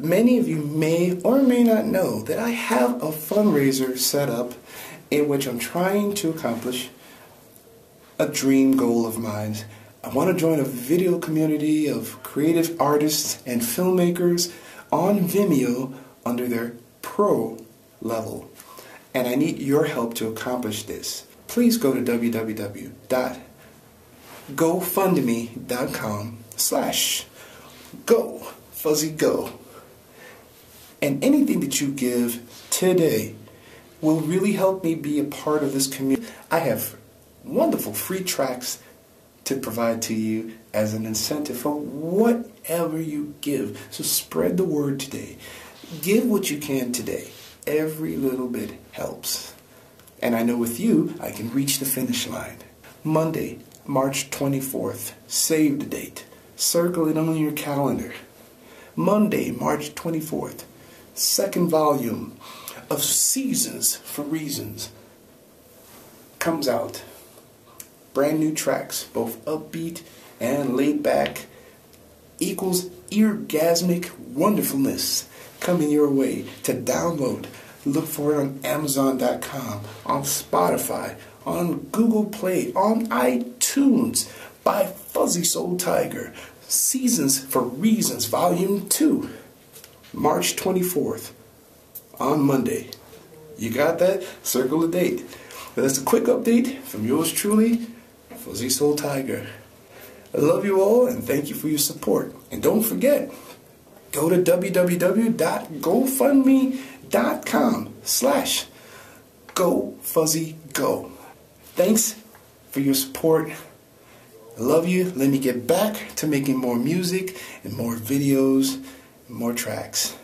Many of you may or may not know that I have a fundraiser set up in which I'm trying to accomplish a dream goal of mine. I want to join a video community of creative artists and filmmakers on Vimeo under their pro level. And I need your help to accomplish this. Please go to www.gofundme.com slash go fuzzy go and anything that you give today will really help me be a part of this community. I have wonderful free tracks to provide to you as an incentive for whatever you give. So spread the word today. Give what you can today. Every little bit helps. And I know with you, I can reach the finish line. Monday, March 24th. Save the date. Circle it on your calendar. Monday, March 24th second volume of Seasons for Reasons comes out. Brand new tracks, both upbeat and laid back, equals eargasmic wonderfulness coming your way to download. Look for it on Amazon.com, on Spotify, on Google Play, on iTunes by Fuzzy Soul Tiger. Seasons for Reasons, Volume 2. March 24th, on Monday. You got that? Circle the date. That's a quick update from yours truly, Fuzzy Soul Tiger. I love you all and thank you for your support. And don't forget, go to www.gofundme.com slash GoFuzzyGo. Thanks for your support. I love you. Let me get back to making more music and more videos more tracks.